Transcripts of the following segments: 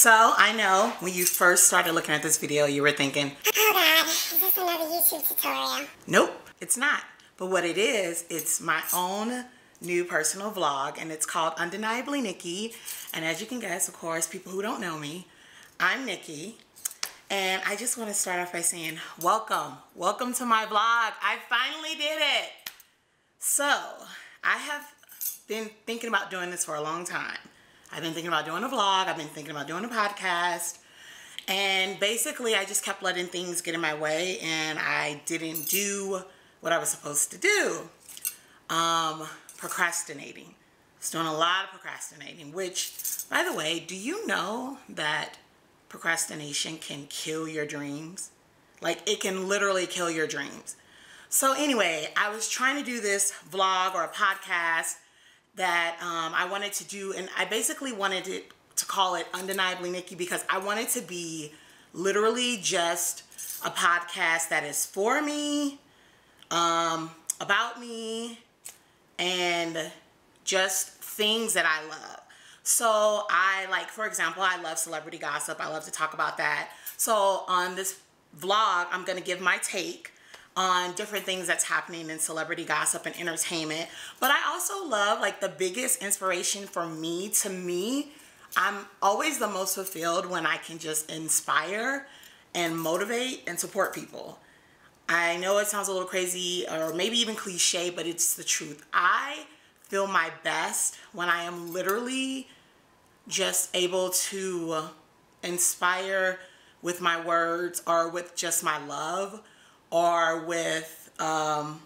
So I know when you first started looking at this video, you were thinking, Oh god, is this another YouTube tutorial? nope, it's not. But what it is, it's my own new personal vlog and it's called Undeniably Nikki. And as you can guess, of course, people who don't know me, I'm Nikki. And I just want to start off by saying, welcome, welcome to my vlog. I finally did it. So I have been thinking about doing this for a long time. I've been thinking about doing a vlog. I've been thinking about doing a podcast. And basically, I just kept letting things get in my way and I didn't do what I was supposed to do. Um, procrastinating. I was doing a lot of procrastinating, which, by the way, do you know that procrastination can kill your dreams? Like, it can literally kill your dreams. So, anyway, I was trying to do this vlog or a podcast that um, I wanted to do, and I basically wanted it to call it Undeniably Nikki because I wanted to be literally just a podcast that is for me, um, about me, and just things that I love. So I like, for example, I love celebrity gossip. I love to talk about that. So on this vlog, I'm gonna give my take on different things that's happening in celebrity gossip and entertainment. But I also love like the biggest inspiration for me, to me, I'm always the most fulfilled when I can just inspire and motivate and support people. I know it sounds a little crazy or maybe even cliche, but it's the truth. I feel my best when I am literally just able to inspire with my words or with just my love or with um,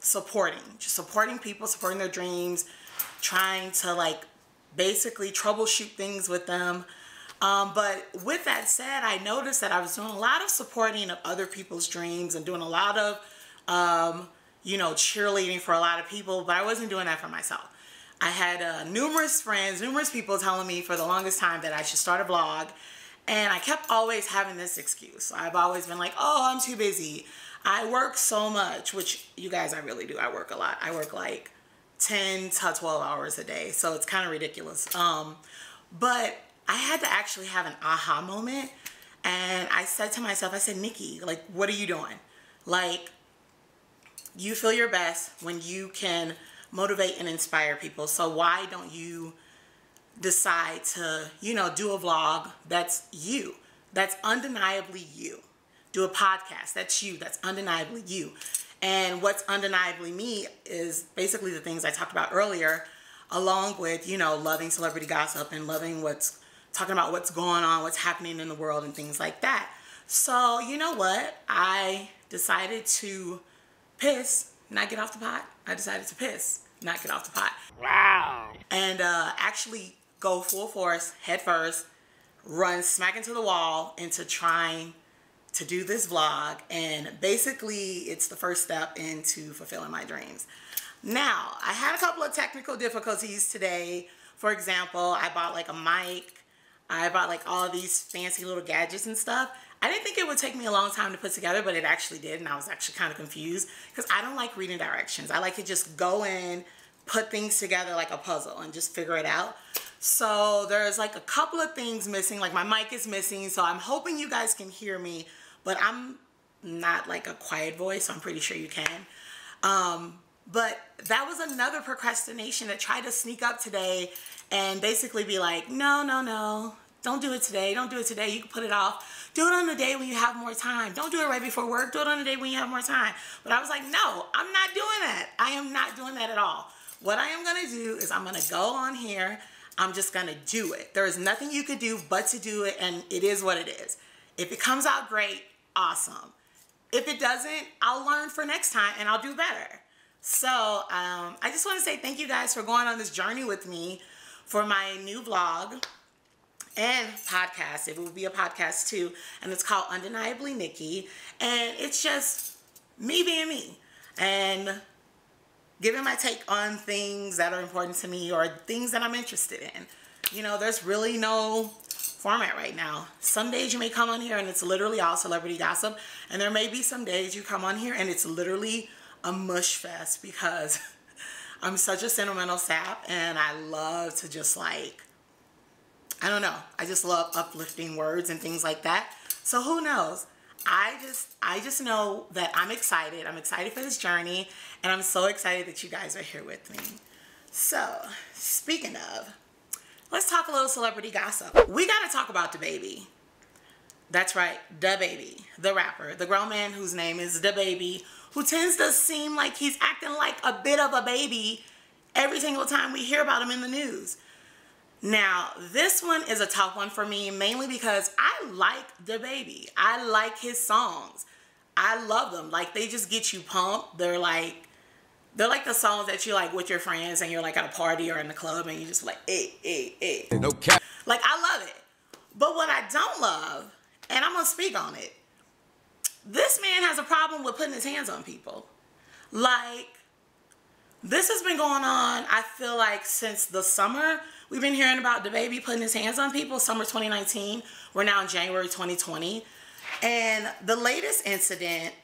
supporting, just supporting people, supporting their dreams, trying to like basically troubleshoot things with them. Um, but with that said, I noticed that I was doing a lot of supporting of other people's dreams and doing a lot of, um, you know, cheerleading for a lot of people, but I wasn't doing that for myself. I had uh, numerous friends, numerous people telling me for the longest time that I should start a vlog. And I kept always having this excuse. I've always been like, oh, I'm too busy. I work so much, which you guys, I really do. I work a lot. I work like 10 to 12 hours a day. So it's kind of ridiculous. Um, but I had to actually have an aha moment. And I said to myself, I said, Nikki, like, what are you doing? Like, you feel your best when you can motivate and inspire people. So why don't you decide to, you know, do a vlog that's you, that's undeniably you. Do a podcast, that's you, that's undeniably you. And what's undeniably me is basically the things I talked about earlier, along with, you know, loving celebrity gossip and loving what's, talking about what's going on, what's happening in the world and things like that. So, you know what? I decided to piss, not get off the pot. I decided to piss, not get off the pot. Wow. And uh, actually go full force, head first, run smack into the wall into trying to do this vlog. And basically, it's the first step into fulfilling my dreams. Now, I had a couple of technical difficulties today. For example, I bought like a mic. I bought like all these fancy little gadgets and stuff. I didn't think it would take me a long time to put together, but it actually did. And I was actually kind of confused because I don't like reading directions. I like to just go in, put things together like a puzzle and just figure it out. So there's like a couple of things missing, like my mic is missing. So I'm hoping you guys can hear me, but I'm not like a quiet voice, so I'm pretty sure you can. Um, but that was another procrastination that tried to sneak up today and basically be like, no, no, no, don't do it today. Don't do it today. You can put it off. Do it on the day when you have more time. Don't do it right before work. Do it on the day when you have more time. But I was like, no, I'm not doing that. I am not doing that at all. What I am going to do is I'm going to go on here. I'm just going to do it. There is nothing you could do but to do it, and it is what it is. If it comes out great, awesome. If it doesn't, I'll learn for next time and I'll do better. So um, I just want to say thank you guys for going on this journey with me for my new vlog and podcast. It will be a podcast too, and it's called Undeniably Nikki. And it's just me being me and giving my take on things that are important to me or things that I'm interested in. You know, there's really no format right now. Some days you may come on here and it's literally all celebrity gossip, and there may be some days you come on here and it's literally a mush fest because I'm such a sentimental sap and I love to just like I don't know. I just love uplifting words and things like that. So who knows? I just I just know that I'm excited. I'm excited for this journey and I'm so excited that you guys are here with me. So, speaking of, let's talk a little celebrity gossip. We got to talk about DaBaby. That's right, the DaBaby, the rapper, the grown man whose name is the DaBaby, who tends to seem like he's acting like a bit of a baby every single time we hear about him in the news. Now, this one is a tough one for me, mainly because I like DaBaby. I like his songs. I love them. Like they just get you pumped. They're like they're like the songs that you like with your friends and you're like at a party or in the club and you just like, hey, hey, hey. No cap. Like I love it. But what I don't love, and I'm gonna speak on it, this man has a problem with putting his hands on people. Like, this has been going on, I feel like, since the summer. We've been hearing about DaBaby putting his hands on people, summer 2019. We're now in January 2020. And the latest incident,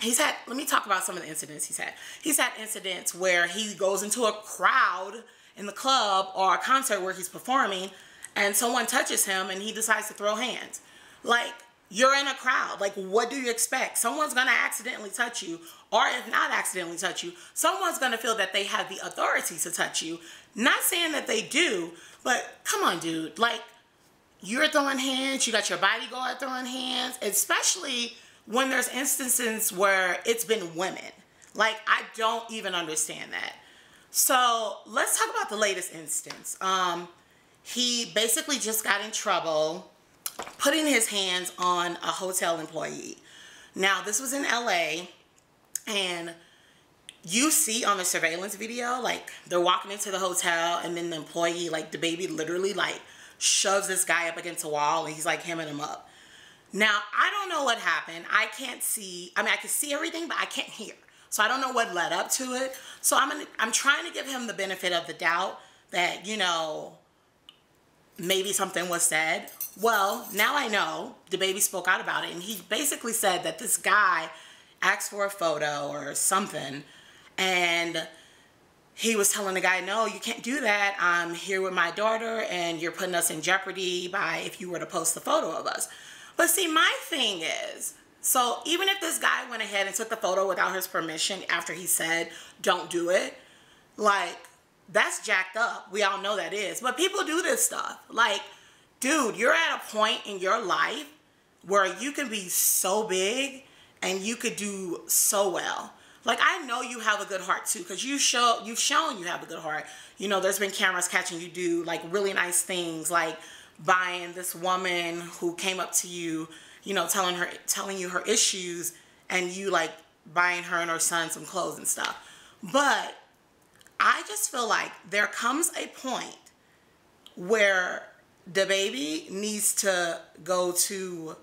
he's had, let me talk about some of the incidents he's had. He's had incidents where he goes into a crowd in the club or a concert where he's performing and someone touches him and he decides to throw hands. Like, you're in a crowd. Like, what do you expect? Someone's gonna accidentally touch you, or if not accidentally touch you, someone's gonna feel that they have the authority to touch you. Not saying that they do, but come on, dude. Like, you're throwing hands, you got your bodyguard throwing hands, especially when there's instances where it's been women. Like, I don't even understand that. So let's talk about the latest instance. Um, he basically just got in trouble putting his hands on a hotel employee. Now, this was in LA, and you see on the surveillance video, like they're walking into the hotel, and then the employee, like DaBaby, literally like shoves this guy up against a wall, and he's like hemming him up. Now, I don't know what happened. I can't see. I mean, I can see everything, but I can't hear. So I don't know what led up to it. So I'm gonna, I'm trying to give him the benefit of the doubt that you know maybe something was said. Well, now I know DaBaby spoke out about it, and he basically said that this guy asked for a photo or something, and he was telling the guy, no, you can't do that. I'm here with my daughter, and you're putting us in jeopardy by if you were to post the photo of us. But see, my thing is, so even if this guy went ahead and took the photo without his permission after he said, don't do it, like, that's jacked up. We all know that is. But people do this stuff. Like, dude, you're at a point in your life where you can be so big and you could do so well. Like I know you have a good heart too, because you show you've shown you have a good heart. You know, there's been cameras catching you do like really nice things, like buying this woman who came up to you, you know, telling her telling you her issues, and you like buying her and her son some clothes and stuff. But I just feel like there comes a point where DaBaby needs to go to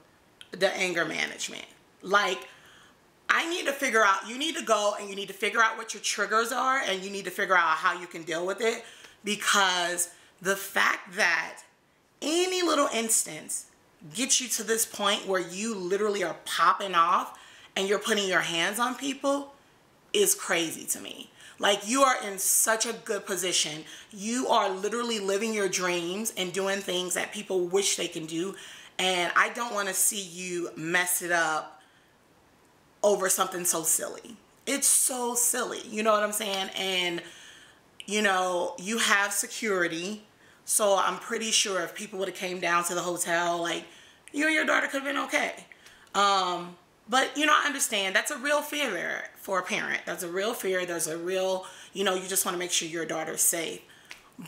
the anger management. Like, I need to figure out, you need to go and you need to figure out what your triggers are and you need to figure out how you can deal with it because the fact that any little instance gets you to this point where you literally are popping off and you're putting your hands on people is crazy to me. Like you are in such a good position. You are literally living your dreams and doing things that people wish they can do. And I don't want to see you mess it up over something so silly. It's so silly. You know what I'm saying? And you know, you have security. So I'm pretty sure if people would have came down to the hotel, like you and your daughter could have been okay. Um, but you know, I understand that's a real fear for a parent. That's a real fear. There's a real, you know, you just want to make sure your daughter's safe.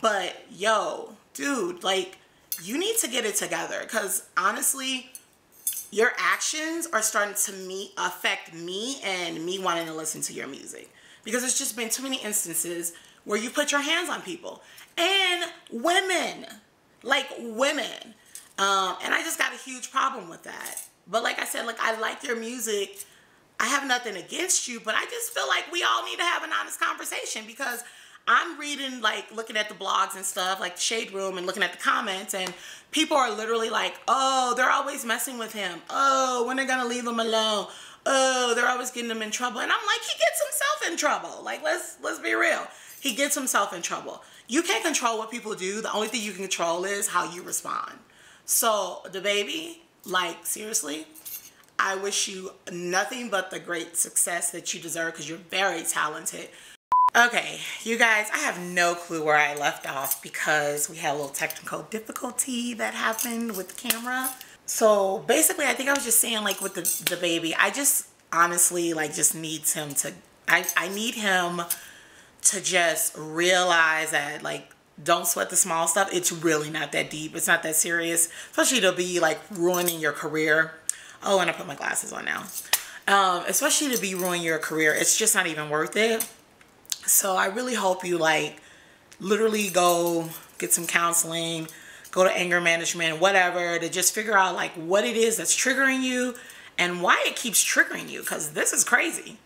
But yo, dude, like you need to get it together because honestly, your actions are starting to me affect me and me wanting to listen to your music because it's just been too many instances where you put your hands on people and women, like women. Um, and I just got a huge problem with that. But like I said, like I like your music. I have nothing against you, but I just feel like we all need to have an honest conversation because I'm reading, like, looking at the blogs and stuff, like Shade Room, and looking at the comments, and people are literally like, oh, they're always messing with him. Oh, when they're gonna leave him alone? Oh, they're always getting him in trouble. And I'm like, he gets himself in trouble. Like, let's let's be real. he gets himself in trouble. You can't control what people do. The only thing you can control is how you respond. So, DaBaby, like, seriously, I wish you nothing but the great success that you deserve because you're very talented. Okay, you guys, I have no clue where I left off because we had a little technical difficulty that happened with the camera. So basically, I think I was just saying like with the, DaBaby, I just honestly like just needs him to, I, I need him to just realize that like don't sweat the small stuff. It's really not that deep. It's not that serious, especially to be like ruining your career. Oh, and I put my glasses on now. Um, especially to be ruining your career. It's just not even worth it. So I really hope you like literally go get some counseling, go to anger management, whatever, to just figure out like what it is that's triggering you and why it keeps triggering you because this is crazy.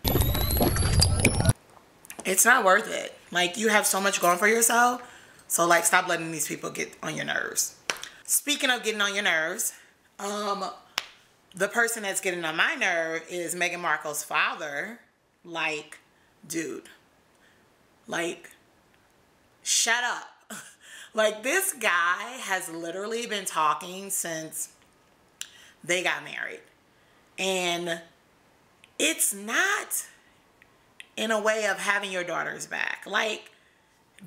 It's not worth it. Like you have so much going for yourself. So like stop letting these people get on your nerves. Speaking of getting on your nerves, um, the person that's getting on my nerve is Meghan Markle's father. Like, dude, like, shut up. like, this guy has literally been talking since they got married. And it's not in a way of having your daughters back. Like,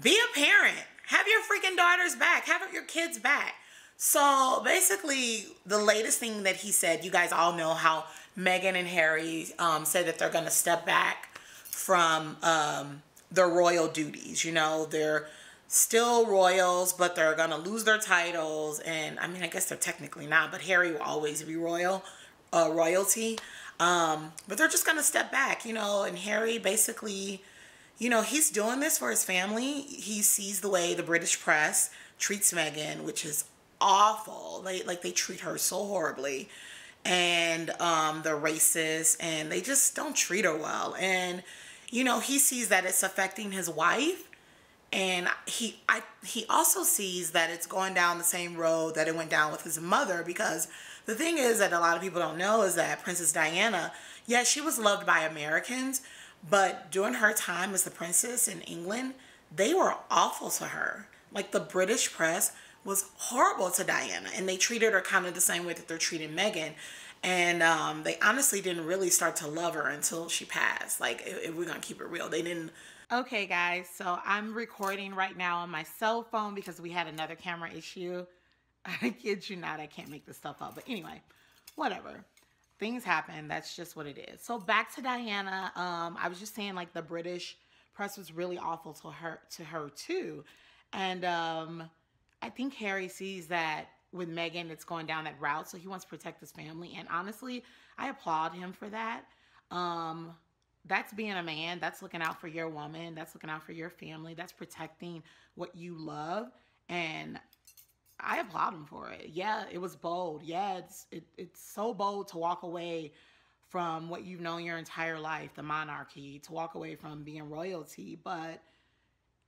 be a parent. Have your freaking daughters back. Have your kids back. So basically, the latest thing that he said, you guys all know how Meghan and Harry um, said that they're going to step back from um, their royal duties. You know, they're still royals, but they're gonna lose their titles. And I mean, I guess they're technically not, but Harry will always be royal, uh, royalty. Um, but they're just gonna step back, you know. And Harry basically, you know, he's doing this for his family. He sees the way the British press treats Meghan, which is awful. They like they treat her so horribly, and um, they're racist, and they just don't treat her well. And you know, he sees that it's affecting his wife and he I he also sees that it's going down the same road that it went down with his mother because the thing is that a lot of people don't know is that Princess Diana, yeah, she was loved by Americans, but during her time as the princess in England, they were awful to her. Like the British press was horrible to Diana and they treated her kind of the same way that they're treating Meghan and um, they honestly didn't really start to love her until she passed. Like, if, we're gonna keep it real, they didn't. Okay, guys, so I'm recording right now on my cell phone because we had another camera issue. I kid you not, I can't make this stuff up. But anyway, whatever. Things happen. That's just what it is. So back to Diana. Um, I was just saying, like the British press was really awful to her, to her too, and um, I think Harry sees that with Meghan, it's going down that route. So he wants to protect his family. And honestly, I applaud him for that. Um, that's being a man. That's looking out for your woman. That's looking out for your family. That's protecting what you love. And I applaud him for it. Yeah, it was bold. Yeah, it's it, it's so bold to walk away from what you've known your entire life, the monarchy, to walk away from being royalty. But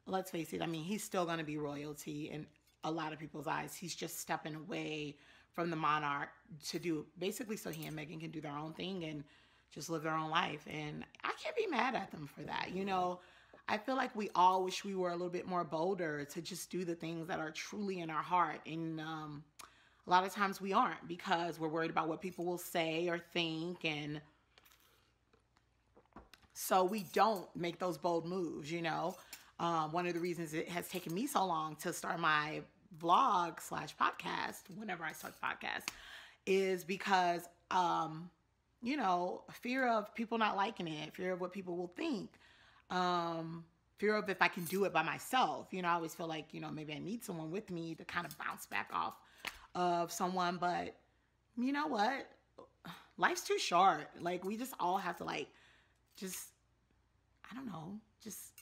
let's face it, I mean, he's still going to be royalty. in a lot of people's eyes. He's just stepping away from the monarch to do basically so he and Meghan can do their own thing and just live their own life. And I can't be mad at them for that. You know, I feel like we all wish we were a little bit more bolder to just do the things that are truly in our heart. And um, a lot of times we aren't because we're worried about what people will say or think. And so we don't make those bold moves, you know. Um, one of the reasons it has taken me so long to start my vlog slash podcast, whenever I start the podcast, is because, um, you know, fear of people not liking it, fear of what people will think, um, fear of if I can do it by myself. You know, I always feel like, you know, maybe I need someone with me to kind of bounce back off of someone. But you know what? Life's too short. Like, we just all have to, like, just, I don't know, just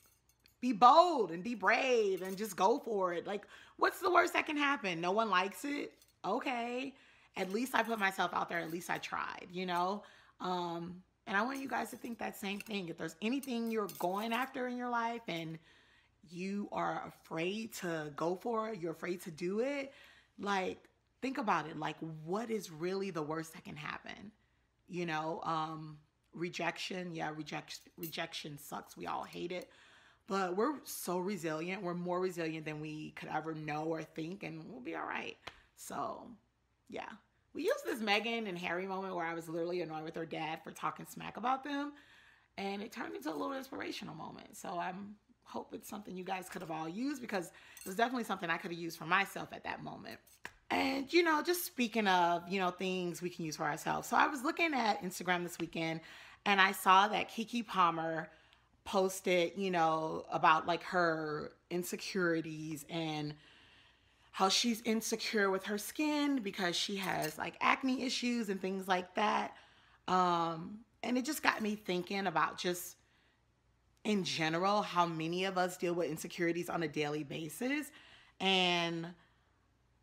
be bold and be brave and just go for it. Like, what's the worst that can happen? No one likes it. Okay. At least I put myself out there. At least I tried, you know? Um, and I want you guys to think that same thing. If there's anything you're going after in your life and you are afraid to go for it, you're afraid to do it, like, think about it. Like, what is really the worst that can happen? You know, um, rejection. Yeah, reject, rejection sucks. We all hate it but we're so resilient. We're more resilient than we could ever know or think, and we'll be all right. So, yeah. We used this Meghan and Harry moment where I was literally annoyed with her dad for talking smack about them, and it turned into a little inspirational moment. So I'm hope it's something you guys could have all used because it was definitely something I could have used for myself at that moment. And you know, just speaking of, you know, things we can use for ourselves. So I was looking at Instagram this weekend and I saw that Keke Palmer posted, you know, about like her insecurities and how she's insecure with her skin because she has like acne issues and things like that. Um, and it just got me thinking about just in general how many of us deal with insecurities on a daily basis and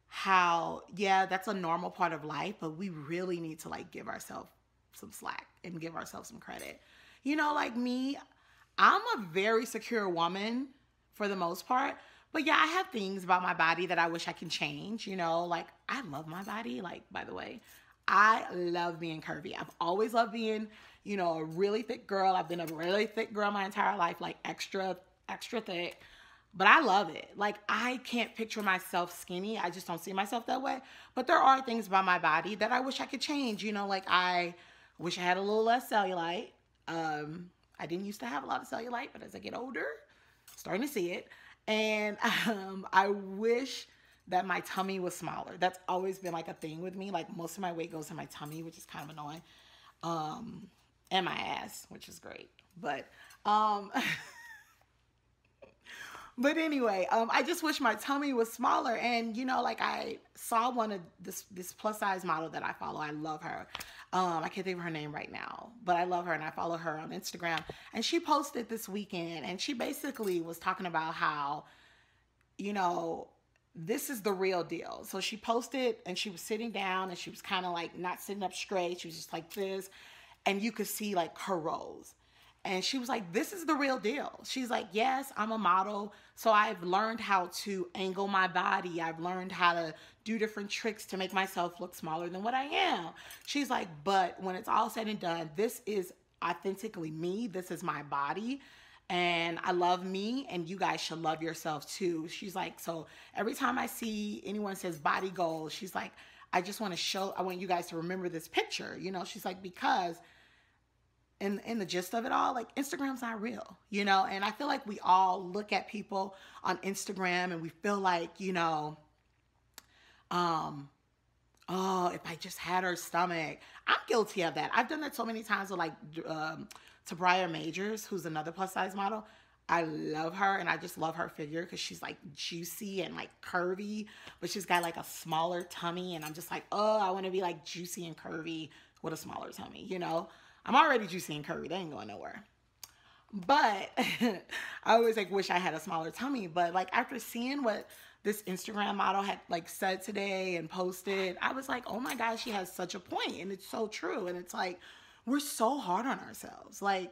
how yeah that's a normal part of life but we really need to like give ourselves some slack and give ourselves some credit you know like me i'm a very secure woman for the most part but yeah i have things about my body that i wish i can change you know like i love my body like by the way i love being curvy i've always loved being you know, a really thick girl. I've been a really thick girl my entire life, like extra, extra thick. But I love it. Like, I can't picture myself skinny. I just don't see myself that way. But there are things about my body that I wish I could change. You know, like I wish I had a little less cellulite. Um, I didn't used to have a lot of cellulite, but as I get older, starting to see it. And um, I wish that my tummy was smaller. That's always been like a thing with me. Like most of my weight goes in my tummy, which is kind of annoying. Um, and my ass, which is great. But um but anyway, um I just wish my tummy was smaller and you know like I saw one of this this plus size model that I follow. I love her. Um I can't think of her name right now, but I love her and I follow her on Instagram and she posted this weekend and she basically was talking about how you know this is the real deal. So she posted and she was sitting down and she was kind of like not sitting up straight. She was just like this and you could see like her rows. And she was like, This is the real deal. She's like, Yes, I'm a model. So I've learned how to angle my body. I've learned how to do different tricks to make myself look smaller than what I am. She's like, But when it's all said and done, this is authentically me. This is my body. And I love me, and you guys should love yourself too. She's like, So every time I see anyone says body goals, she's like, I just want to show, I want you guys to remember this picture. You know, she's like, Because in in the gist of it all, like Instagram's not real, you know. And I feel like we all look at people on Instagram and we feel like, you know, um, oh, if I just had her stomach, I'm guilty of that. I've done that so many times with like um, Briar Majors, who's another plus size model. I love her and I just love her figure because she's like juicy and like curvy, but she's got like a smaller tummy. And I'm just like, oh, I want to be like juicy and curvy with a smaller tummy, you know? I'm already juicy and curvy. They ain't going nowhere. But I always like wish I had a smaller tummy. But like after seeing what this Instagram model had like said today and posted, I was like, oh my gosh, she has such a point, and it's so true. And it's like we're so hard on ourselves. Like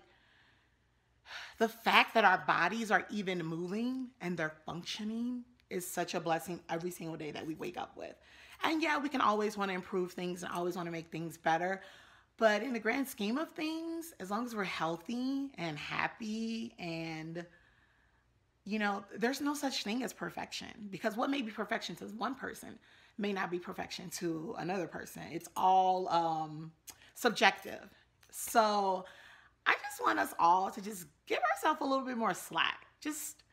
the fact that our bodies are even moving and they're functioning is such a blessing every single day that we wake up with. And yeah, we can always want to improve things and always want to make things better. But in the grand scheme of things, as long as we're healthy and happy and you know, there's no such thing as perfection because what may be perfection to one person may not be perfection to another person. It's all um, subjective. So I just want us all to just give ourselves a little bit more slack. Just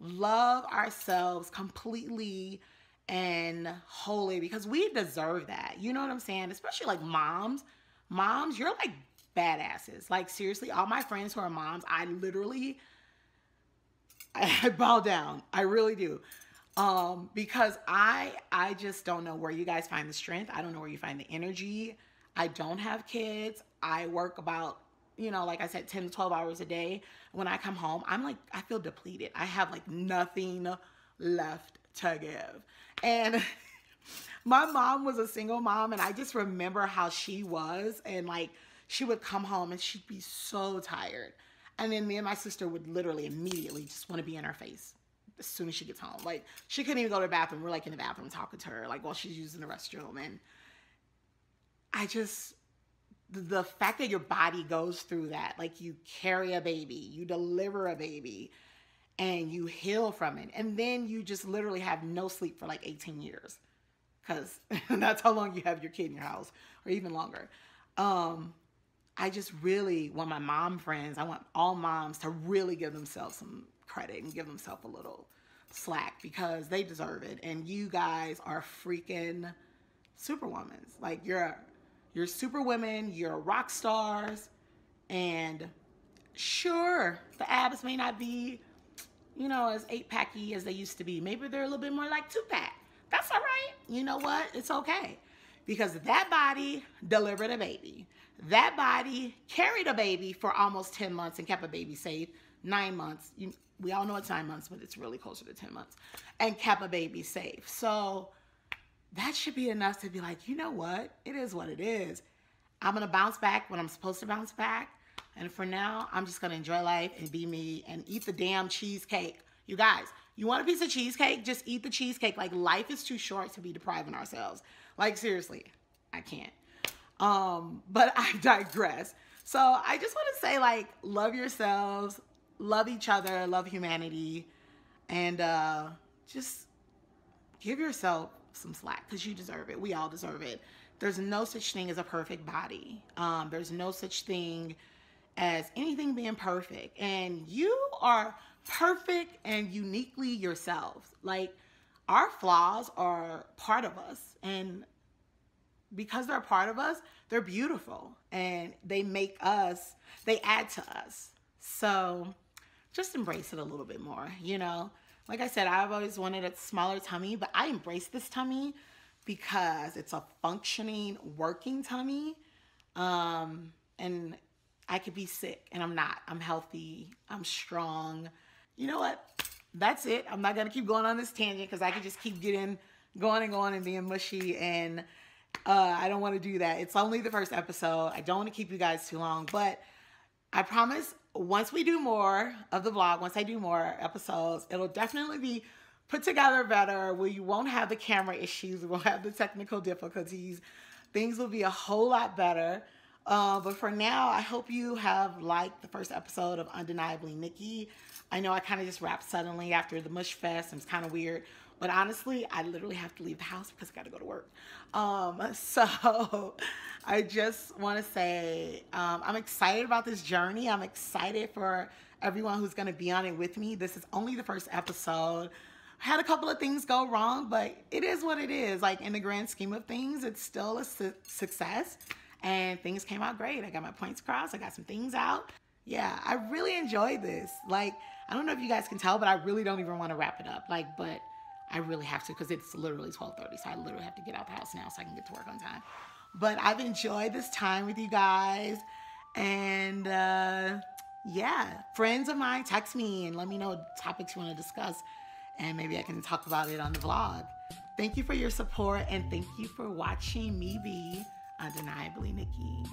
love ourselves completely and wholly because we deserve that. You know what I'm saying? Especially like moms moms, you're like badasses. Like seriously, all my friends who are moms, I literally I, bow down. I really do. Um, because I I just don't know where you guys find the strength. I don't know where you find the energy. I don't have kids. I work about, you know, like I said, 10 to 12 hours a day. When I come home, I'm like, I feel depleted. I have like nothing left to give. And my mom was a single mom and I just remember how she was and like she would come home and she'd be so tired. And then me and my sister would literally immediately just want to be in her face as soon as she gets home. Like she couldn't even go to the bathroom. We're like in the bathroom talking to her, like while she's using the restroom. And I just the fact that your body goes through that, like you carry a baby, you deliver a baby, and you heal from it. And then you just literally have no sleep for like 18 years because that's how long you have your kid in your house or even longer. Um, I just really want my mom friends, I want all moms to really give themselves some credit and give themselves a little slack because they deserve it. And you guys are freaking superwomen. Like you're you're superwomen, you're rock stars, and sure, the abs may not be, you know, as eight packy as they used to be. Maybe they're a little bit more like two pack. That's all right. You know what? It's okay. Because that body delivered a baby. That body carried a baby for almost 10 months and kept a baby safe. Nine months. You, we all know it's nine months, but it's really closer to 10 months. And kept a baby safe. So that should be enough to be like, you know what? It is what it is. I'm going to bounce back when I'm supposed to bounce back. And for now, I'm just going to enjoy life and be me and eat the damn cheesecake. You guys, you want a piece of cheesecake? Just eat the cheesecake. Like, life is too short to be depriving ourselves. Like, seriously, I can't. Um, but I digress. So I just want to say, like, love yourselves, love each other, love humanity, and uh, just give yourself some slack because you deserve it. We all deserve it. There's no such thing as a perfect body. Um, there's no such thing as anything being perfect. And you are perfect and uniquely yourselves. Like our flaws are part of us. And because they're part of us, they're beautiful and they make us, they add to us. So just embrace it a little bit more, you know? Like I said, I've always wanted a smaller tummy, but I embrace this tummy because it's a functioning, working tummy. Um, and I could be sick and I'm not. I'm healthy. I'm strong. You know what? That's it. I'm not going to keep going on this tangent because I could just keep getting going and going and being mushy. And uh, I don't want to do that. It's only the first episode. I don't want to keep you guys too long. But I promise once we do more of the vlog, once I do more episodes, it'll definitely be put together better where you won't have the camera issues, we won't have the technical difficulties. Things will be a whole lot better. Uh, but for now, I hope you have liked the first episode of Undeniably Nikki. I know I kind of just wrapped suddenly after the Mush Fest, and it's kind of weird. But honestly, I literally have to leave the house because I got to go to work. Um, so I just want to say um, I'm excited about this journey. I'm excited for everyone who's going to be on it with me. This is only the first episode. I Had a couple of things go wrong, but it is what it is. Like in the grand scheme of things, it's still a su success and things came out great. I got my points crossed. I got some things out. Yeah, I really enjoyed this. Like, I don't know if you guys can tell, but I really don't even want to wrap it up. Like, but I really have to because it's literally 12:30, so I literally have to get out the house now so I can get to work on time. But I've enjoyed this time with you guys, and uh, yeah, friends of mine, text me and let me know topics you want to discuss, and maybe I can talk about it on the vlog. Thank you for your support, and thank you for watching me be undeniably Nikki.